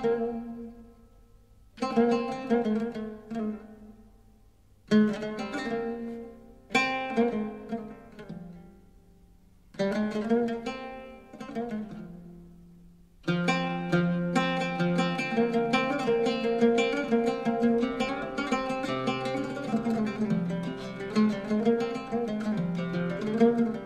thank mm -hmm. you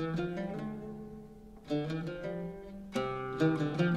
Thank you.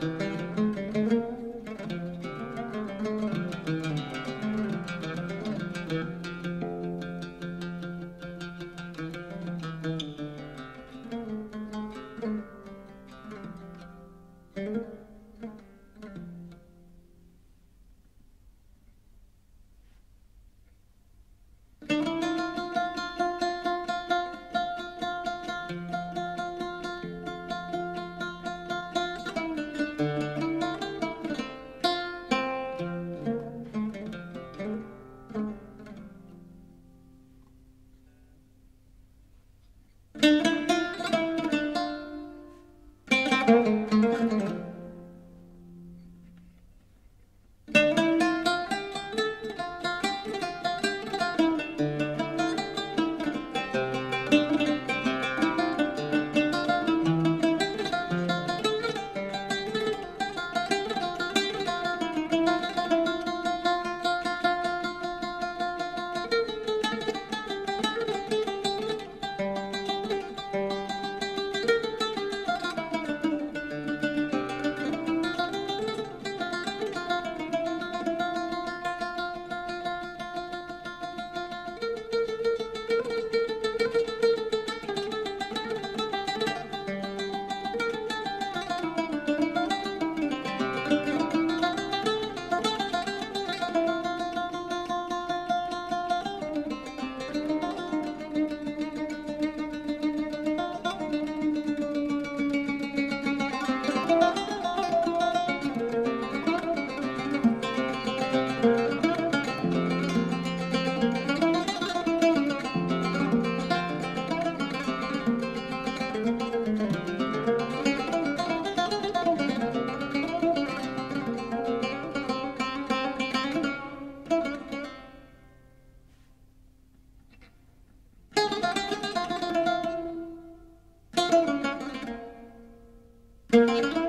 you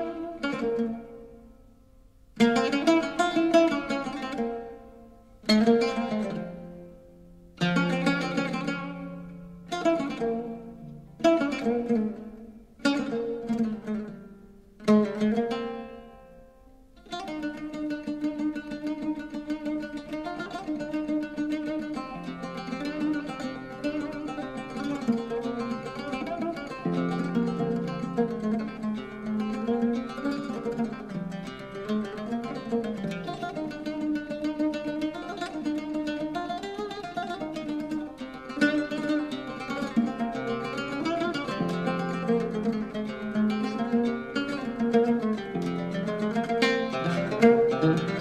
Mm-hmm.